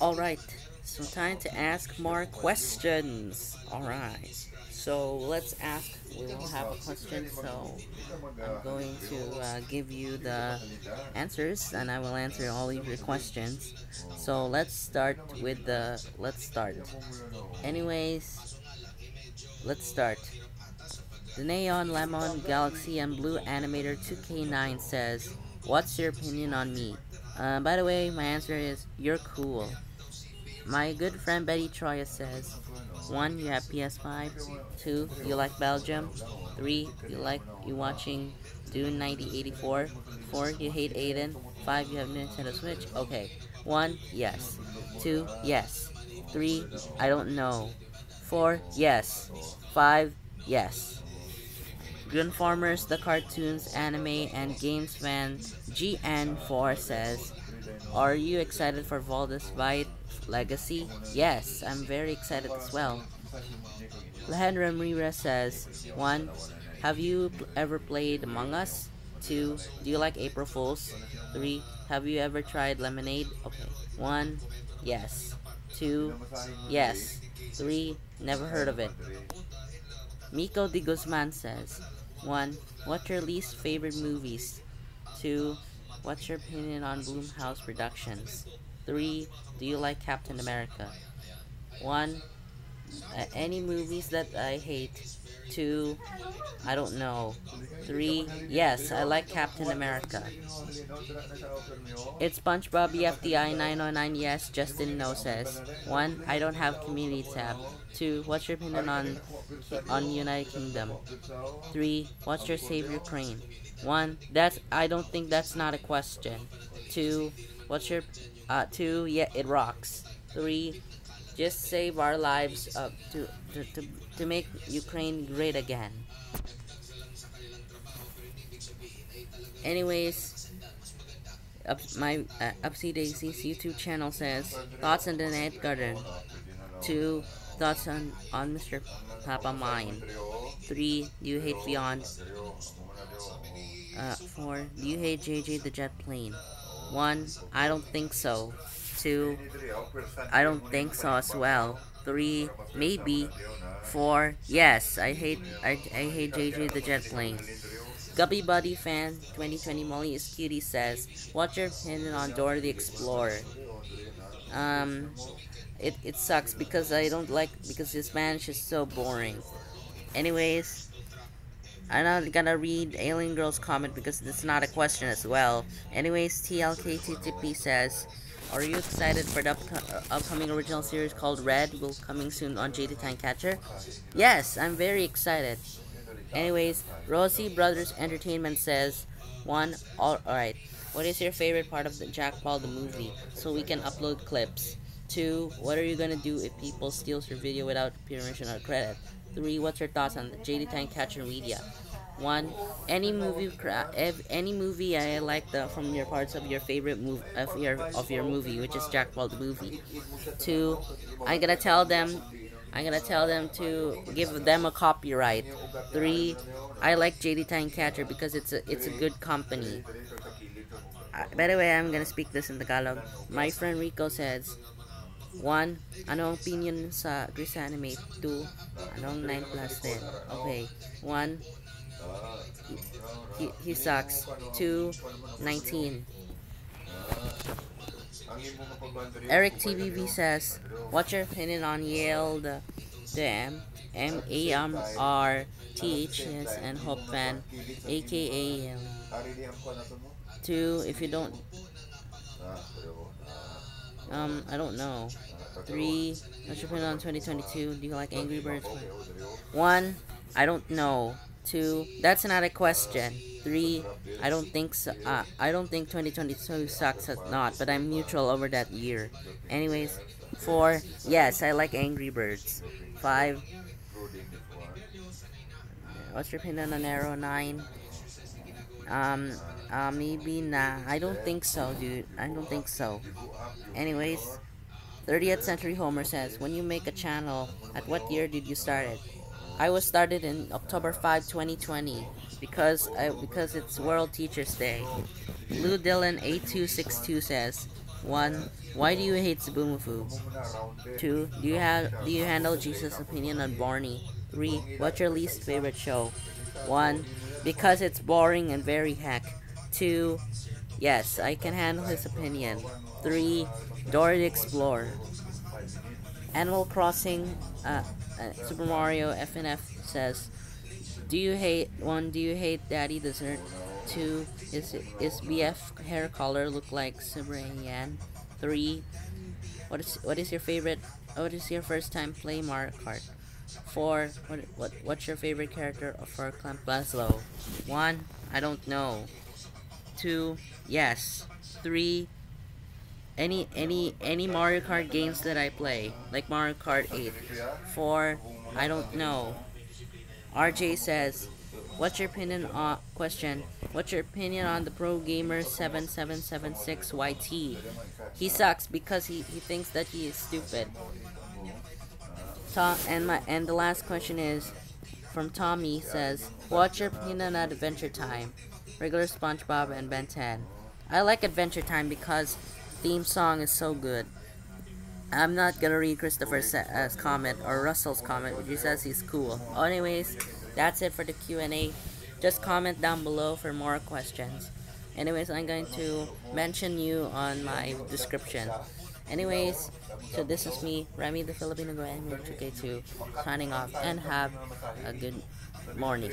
Alright, so time to ask more questions. Alright, so let's ask. We will have a question, so I'm going to uh, give you the answers and I will answer all of your questions. So let's start with the. Let's start. Anyways, let's start. The Neon Lemon Galaxy and Blue Animator 2K9 says, What's your opinion on me? Uh, by the way, my answer is, You're cool. My good friend Betty Troya says, 1. You have PS5. 2. You like Belgium. 3. You like you watching Dune 9084. 4. You hate Aiden. 5. You have Nintendo Switch. Okay. 1. Yes. 2. Yes. 3. I don't know. 4. Yes. 5. Yes. Gun Farmers, the cartoons, anime, and games fan GN4 says, Are you excited for Baldur's Gate Legacy? Yes, I'm very excited as well. Lehendra Ramirez says, 1. Have you ever played Among Us? 2. Do you like April Fools? 3. Have you ever tried Lemonade? Okay. 1. Yes. 2. Yes. 3. Never heard of it. Miko de Guzman says, 1. What's your least favorite movies? 2. What's your opinion on Blumhouse Productions? 3. Do you like Captain America? 1. Uh, any movies that I hate? 2. I don't know. 3. Yes, I like Captain America. It's SpongeBob EFDI 909 yes, Justin no says. 1. I don't have community tab. 2. What's your opinion on on United Kingdom? 3. What's your save Ukraine? 1. That's I don't think that's not a question. 2. What's your uh 2. Yeah, it rocks. 3. Just save our lives uh, to, to, to, to make Ukraine great again. Anyways, up, my uh, Upsy Daisy's YouTube channel says thoughts on the Night Garden. Two thoughts on on Mr. Papa Mine. Three do you hate Beyond? Uh, four do you hate JJ the Jet Plane? One I don't think so. Two I don't think so as well. Three maybe. Four yes I hate I, I hate JJ the Jet Plane. Gubby Buddy fan 2020 Molly is cutie says, What's your opinion on Dora the Explorer? Um, it, it sucks because I don't like because the Spanish is so boring. Anyways, I'm not gonna read Alien Girl's comment because it's not a question as well. Anyways, TLK2TP says, Are you excited for the up uh, upcoming original series called Red? Will coming soon on JD Time Catcher? Yes, I'm very excited. Anyways, Rosie Brothers Entertainment says, one, all right. What is your favorite part of the Jack Paul the movie? So we can upload clips. Two, what are you gonna do if people steals your video without permission or credit? Three, what's your thoughts on the JD Time Catcher Media? One, any movie, any movie I like the from your parts of your favorite movie of your of your movie, which is Jack Paul the movie. Two, I'm gonna tell them I'm gonna tell them to give them a copyright. Three, I like JD Time Catcher because it's a it's a good company. Uh, by the way, I'm gonna speak this in Tagalog. My friend Rico says, one, ano opinion sa Gris Anime? Two, anong 9 plus din? Okay. One, he, he sucks. Two, 19. Eric TVV says, What's your opinion on Yale, the, the M, M A M R T H S and Hope Fan, aka um, two? If you don't, um, I don't know. Three. What's your opinion on 2022? Do you like Angry Birds? One. I don't know. Two. That's not a question. Three. I don't think so. Uh, I don't think 2022 sucks at not, but I'm neutral over that year. Anyways, four. Yes, I like Angry Birds. Five. What's your opinion on Arrow Nine? Um, uh, maybe nah. I don't think so, dude. I don't think so. Anyways, 30th Century Homer says, when you make a channel, at what year did you start it? I was started in October 5, 2020 because I, because it's World Teachers Day. Blue Dylan 8262 says, One, why do you hate Subumafu? Two, do you have do you handle Jesus' opinion on Barney? Three, what's your least favorite show? One, because it's boring and very hack. Two, yes, I can handle his opinion. Three, Dora the Explorer. Animal Crossing, uh, uh, Uh, Super Mario FNF says, do you hate one? Do you hate Daddy Dessert? Two, is is BF hair color look like Sabrayan? Three, what is what is your favorite? What is your first time play Mario Kart? Four, what what what's your favorite character for Clamp Laszlo? One, I don't know. Two, yes. Three, any any any Mario Kart games that I play, like Mario Kart 8. 4, I don't know. RJ says, "What's your opinion on question? What's your opinion on the Pro Gamer 7776 YT? He sucks because he, he thinks that he is stupid." And my and the last question is from Tommy says, "What's your opinion on Adventure Time? Regular SpongeBob and Ben 10." I like Adventure Time because theme song is so good. I'm not gonna read Christopher's uh, comment or Russell's comment, which he says he's cool. Anyways, that's it for the Q&A. Just comment down below for more questions. Anyways, I'm going to mention you on my description. Anyways, so this is me, Remy the Filipino Grand 2K2, signing off and have a good morning.